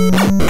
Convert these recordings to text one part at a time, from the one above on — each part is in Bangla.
you.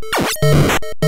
Música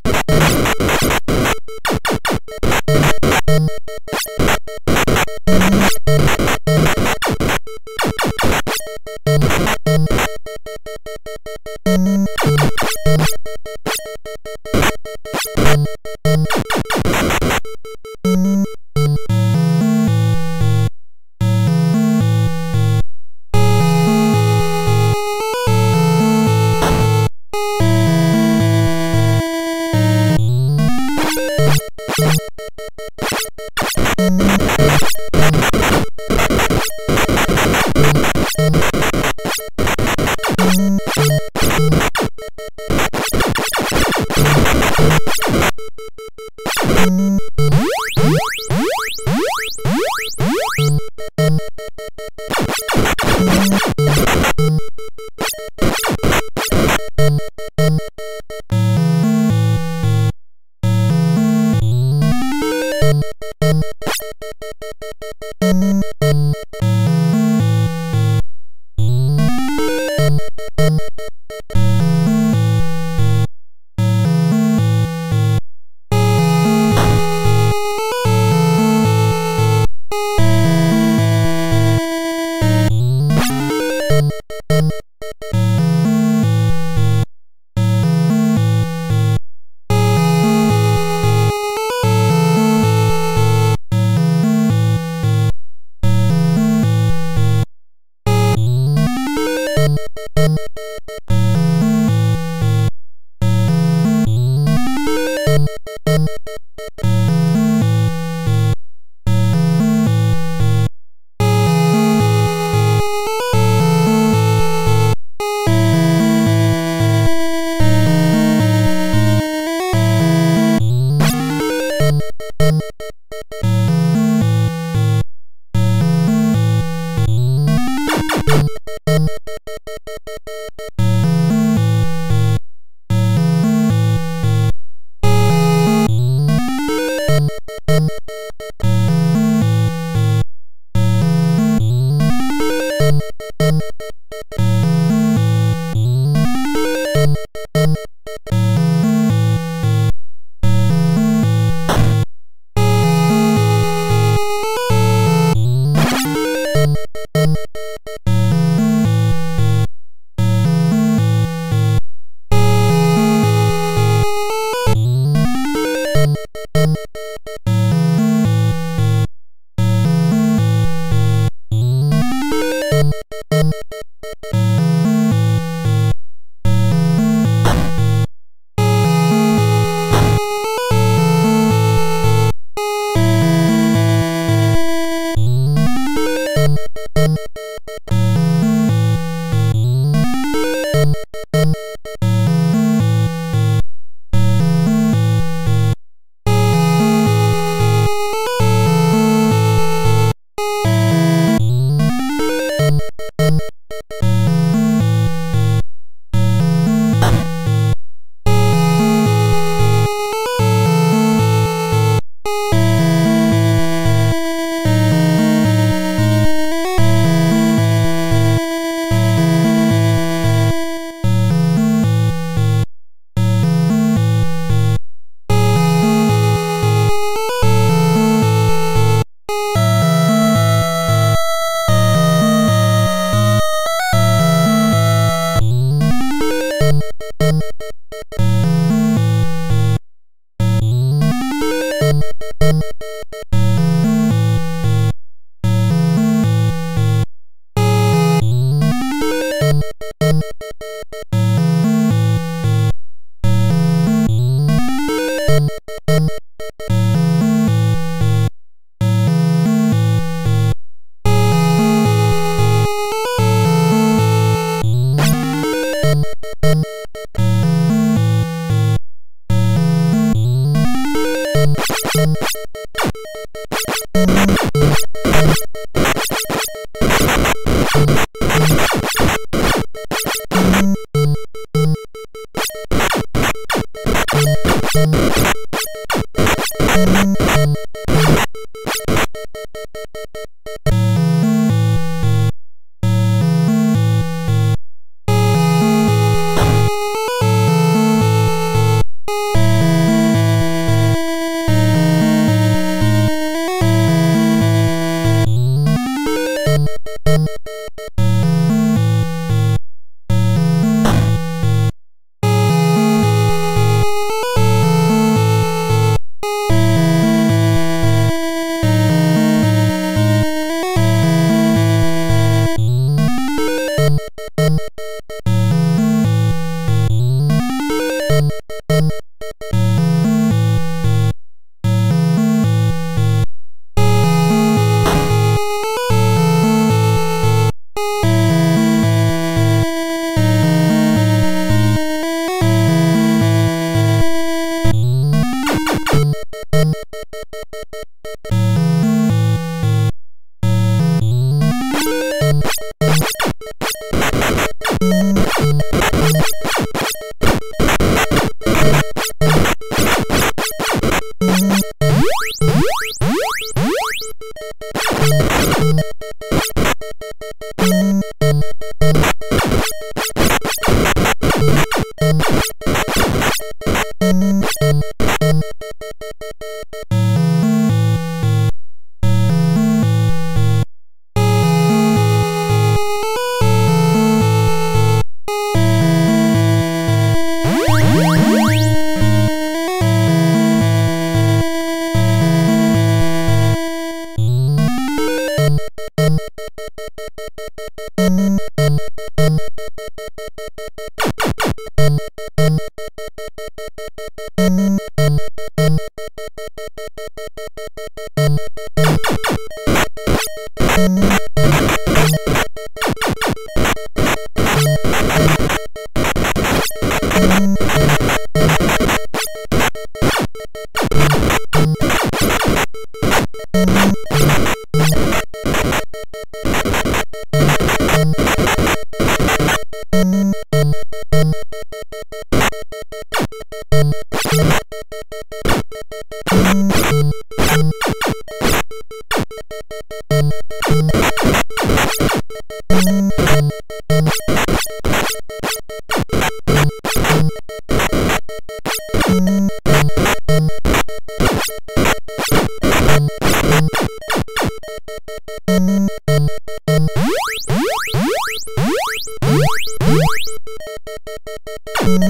Thank